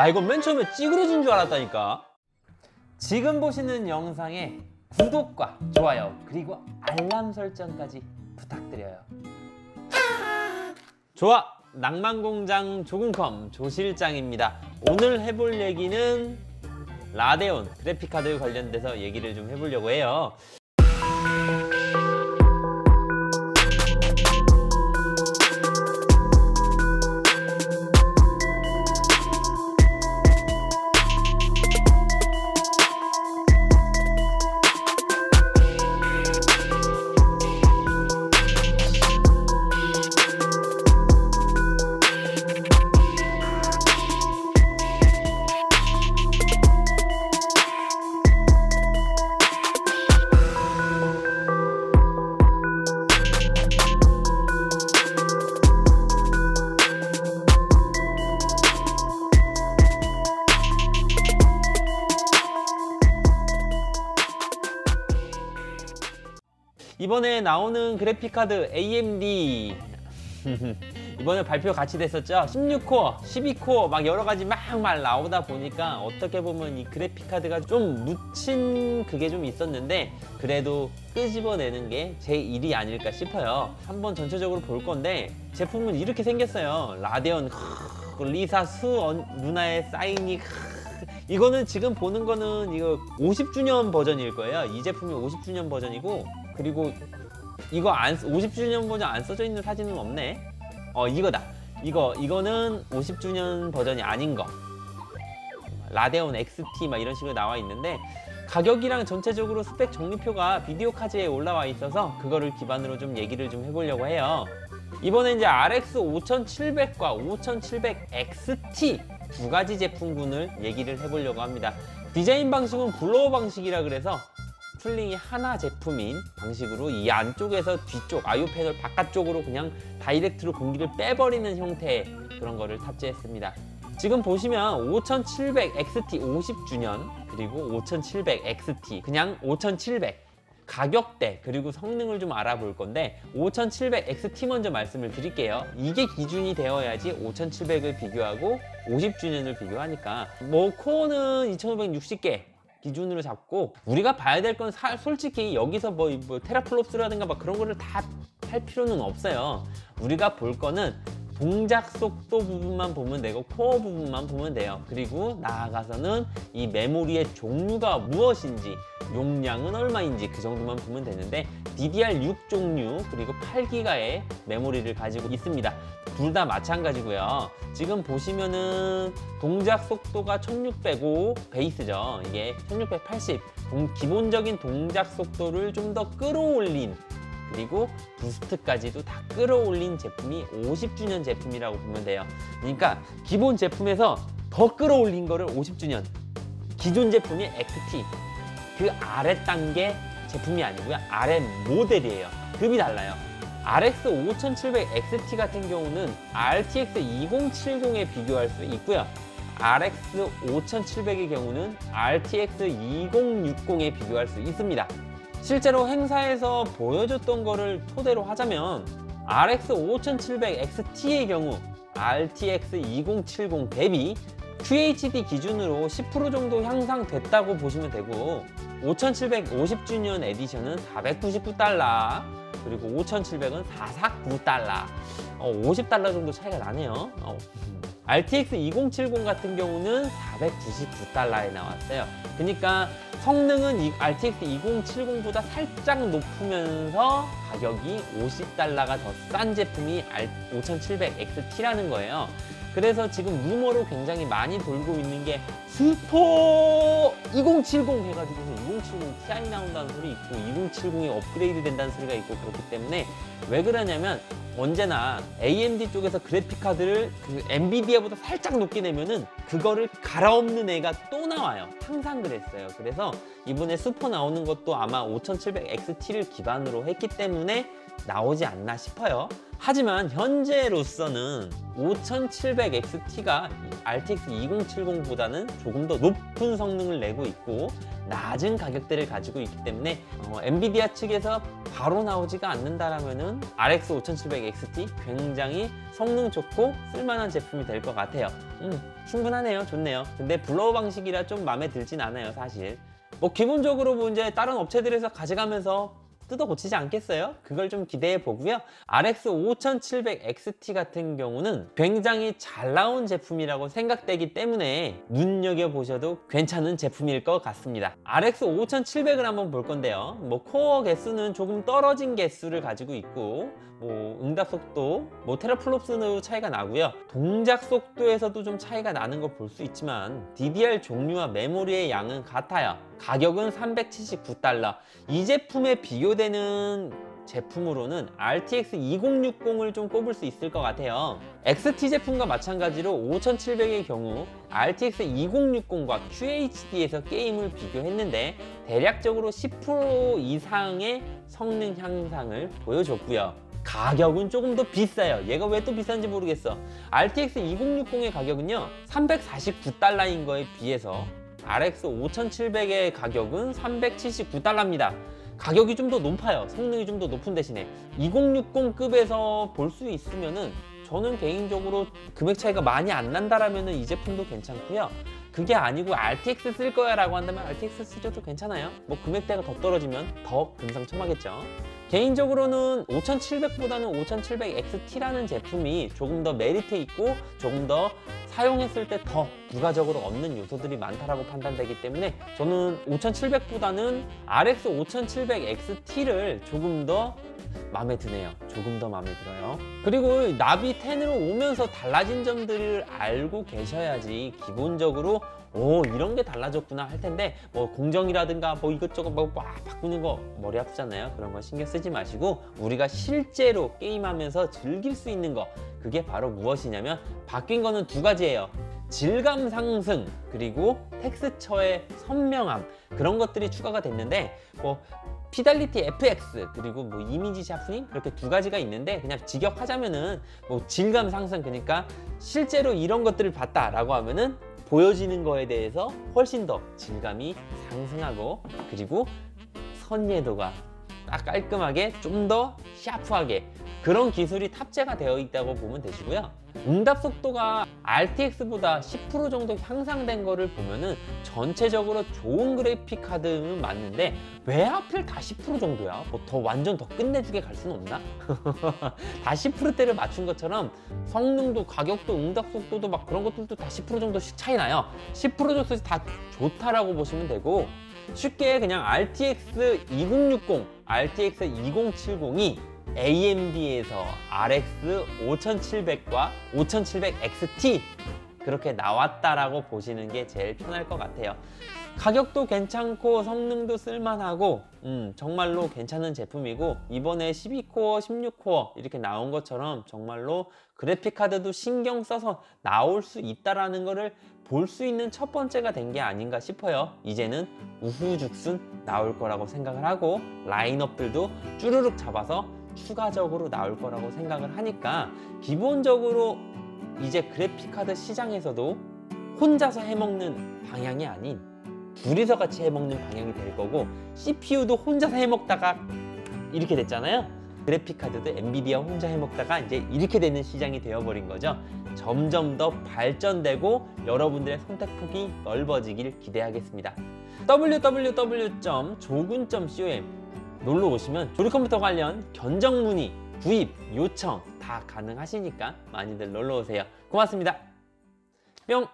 나 이거 맨 처음에 찌그러진 줄 알았다니까. 지금 보시는 영상에 구독과 좋아요 그리고 알람 설정까지 부탁드려요. 좋아! 낭만공장 조금컴 조실장입니다. 오늘 해볼 얘기는 라데온 그래픽카드 관련돼서 얘기를 좀 해보려고 해요. 이번에 나오는 그래픽카드 AMD 이번에 발표 같이 됐었죠? 16코어, 12코어 막 여러가지 막말 나오다 보니까 어떻게 보면 이 그래픽카드가 좀 묻힌 그게 좀 있었는데 그래도 끄집어내는 게 제 일이 아닐까 싶어요. 한번 전체적으로 볼 건데 제품은 이렇게 생겼어요. 라데온 리사 수 누나의 사인이 이거는 지금 보는 거는 이거 50주년 버전일 거예요. 이 제품이 50주년 버전이고 그리고 이거 안 50주년 버전 안 써져 있는 사진은 없네. 어 이거다. 이거 이거는 50주년 버전이 아닌 거. 라데온 XT 막 이런 식으로 나와 있는데 가격이랑 전체적으로 스펙 정리표가 비디오 카드에 올라와 있어서 그거를 기반으로 좀 얘기를 좀 해보려고 해요. 이번에 이제 RX 5700과 5700 XT 두 가지 제품군을 얘기를 해보려고 합니다. 디자인 방식은 blower 방식이라 그래서 cooling이 하나 제품인 방식으로 이 안쪽에서 뒤쪽 IO 패널 바깥쪽으로 그냥 direct로 공기를 빼버리는 형태의 그런 거를 탑재했습니다. 지금 보시면 5700 XT 50주년 그리고 5700 XT 그냥 5700 가격대 그리고 성능을 좀 알아볼 건데 5700 XT 먼저 말씀을 드릴게요 이게 기준이 되어야지 5700을 비교하고 50주년을 비교하니까 뭐 코어는 2560개 기준으로 잡고 우리가 봐야 될 건 솔직히 여기서 뭐, 뭐 테라플롭스라든가 막 그런 거를 다 할 필요는 없어요. 우리가 볼 거는 동작 속도 부분만 보면 되고 코어 부분만 보면 돼요. 그리고 나아가서는 이 메모리의 종류가 무엇인지 용량은 얼마인지 그 정도만 보면 되는데 DDR6 종류 그리고 8기가의 메모리를 가지고 있습니다. 둘 다 마찬가지고요. 지금 보시면은 동작 속도가 1605 베이스죠. 이게 1680 기본적인 동작 속도를 좀 더 끌어올린 그리고 부스트까지도 다 끌어올린 제품이 50주년 제품이라고 보면 돼요. 그러니까 기본 제품에서 더 끌어올린 거를 50주년. 기존 제품이 XT 그 아래 단계 제품이 아니고요. 아래 모델이에요. 급이 달라요. RX 5700 XT 같은 경우는 RTX 2070에 비교할 수 있고요. RX 5700의 경우는 RTX 2060에 비교할 수 있습니다 실제로 행사에서 보여줬던 거를 토대로 하자면 RX 5700 XT의 경우 RTX 2070 대비 QHD 기준으로 10% 정도 향상됐다고 보시면 되고 5750주년 에디션은 499달러 그리고 5700은 449달러. 어, 50달러 정도 차이가 나네요. 어. RTX 2070 같은 경우는 499달러에 나왔어요. 그러니까 성능은 RTX 2070보다 살짝 높으면서 가격이 50달러가 더 싼 제품이 5700 XT라는 거예요. 그래서 지금 루머로 굉장히 많이 돌고 있는 게 슈퍼 2070 해가지고서 2070 Ti 나온다는 소리 있고 2070이 업그레이드 된다는 소리가 있고 그렇기 때문에 왜 그러냐면 언제나 AMD 쪽에서 그래픽 카드를 그 엔비디아보다 살짝 높게 내면은 그거를 갈아엎는 애가 또 나와요. 항상 그랬어요. 그래서 이번에 슈퍼 나오는 것도 아마 5700XT를 기반으로 했기 때문에 나오지 않나 싶어요. 하지만 현재로서는 5700XT가 RTX 2070보다는 조금 더 높은 성능을 내고 있고 낮은 가격대를 가지고 있기 때문에 어, 엔비디아 측에서 바로 나오지가 않는다라면은 RX 5700 XT 굉장히 성능 좋고 쓸만한 제품이 될 것 같아요. 음, 충분하네요. 좋네요. 근데 blower 방식이라 좀 마음에 들진 않아요, 사실. 뭐 기본적으로 뭐 이제 다른 업체들에서 가져가면서 뜯어 고치지 않겠어요? 그걸 좀 기대해 보고요. RX 5700 XT 같은 경우는 굉장히 잘 나온 제품이라고 생각되기 때문에 눈여겨 보셔도 괜찮은 제품일 것 같습니다. RX 5700을 한번 볼 건데요. 뭐 코어 개수는 조금 떨어진 개수를 가지고 있고 뭐 응답 속도, 뭐 테라플롭스는 차이가 나고요. 동작 속도에서도 좀 차이가 나는 걸 볼 수 있지만 DDR 종류와 메모리의 양은 같아요. 가격은 379달러. 이 제품에 비교되는 제품으로는 RTX 2060을 좀 꼽을 수 있을 것 같아요. XT 제품과 마찬가지로 5700의 경우 RTX 2060과 QHD에서 게임을 비교했는데 대략적으로 10% 이상의 성능 향상을 보여줬고요. 가격은 조금 더 비싸요. 얘가 왜 또 비싼지 모르겠어. RTX 2060의 가격은요, 349달러인 거에 비해서 RX 5700의 가격은 379달러입니다. 가격이 좀 더 높아요. 성능이 좀 더 높은 대신에 2060급에서 볼 수 있으면은 저는 개인적으로 금액 차이가 많이 안 난다라면은 이 제품도 괜찮고요. 그게 아니고 RTX 쓸 거야 라고 한다면 RTX 쓰셔도 괜찮아요. 뭐 금액대가 더 떨어지면 더 금상첨화겠죠. 개인적으로는 5700보다는 5700XT라는 제품이 조금 더 메리트 있고 조금 더 사용했을 때 더 부가적으로 얻는 요소들이 많다라고 판단되기 때문에 저는 5700보다는 RX 5700XT를 조금 더 마음에 드네요. 조금 더 마음에 들어요. 그리고 나비 10으로 오면서 달라진 점들을 알고 계셔야지 기본적으로 오 이런 게 달라졌구나 할 텐데 뭐 공정이라든가 뭐 이것저것 뭐막 바꾸는 거 머리 아프잖아요. 그런 거 신경 쓰지 마시고 우리가 실제로 게임하면서 즐길 수 있는 거 그게 바로 무엇이냐면 바뀐 거는 두 가지예요. 질감 상승 그리고 텍스처의 선명함 그런 것들이 추가가 됐는데 뭐 Fidelity FX 그리고 뭐 image sharpening 이렇게 두 가지가 있는데 그냥 직역하자면은 뭐 질감 상승 그러니까 실제로 이런 것들을 봤다라고 하면은 보여지는 거에 대해서 훨씬 더 질감이 상승하고 그리고 선예도가 딱 깔끔하게 좀 더 샤프하게 그런 기술이 탑재가 되어 있다고 보면 되시고요. 응답 속도가 RTX보다 10% 정도 향상된 거를 보면은 전체적으로 좋은 그래픽 카드는 맞는데 왜 하필 다 10% 정도야? 뭐 더 완전 더 끝내주게 갈 수는 없나? 다 10%대를 맞춘 것처럼 성능도 가격도 응답 속도도 막 그런 것들도 다 10% 정도씩 차이 나요. 10% 정도씩 다 좋다라고 보시면 되고 쉽게 그냥 RTX 2060, RTX 2070이 AMD에서 RX 5700과 5700 XT 그렇게 나왔다라고 보시는 게 제일 편할 것 같아요. 가격도 괜찮고 성능도 쓸만하고 음, 정말로 괜찮은 제품이고 이번에 12코어, 16코어 이렇게 나온 것처럼 정말로 그래픽 카드도 신경 써서 나올 수 있다라는 거를 볼수 있는 첫 번째가 된 게 아닌가 싶어요. 이제는 우후죽순 나올 거라고 생각을 하고 라인업들도 쭈르륵 잡아서 추가적으로 나올 거라고 생각을 하니까 기본적으로 이제 그래픽카드 시장에서도 혼자서 해먹는 방향이 아닌 둘이서 같이 해먹는 방향이 될 거고 CPU도 혼자서 해먹다가 이렇게 됐잖아요. 그래픽카드도 엔비디아 혼자 해먹다가 이제 이렇게 되는 시장이 되어버린 거죠. 점점 더 발전되고 여러분들의 선택폭이 넓어지길 기대하겠습니다. www.조군.com 놀러 오시면 조립컴퓨터 관련 견적 문의, 구입, 요청 다 가능하시니까 많이들 놀러 오세요. 고맙습니다. 뿅!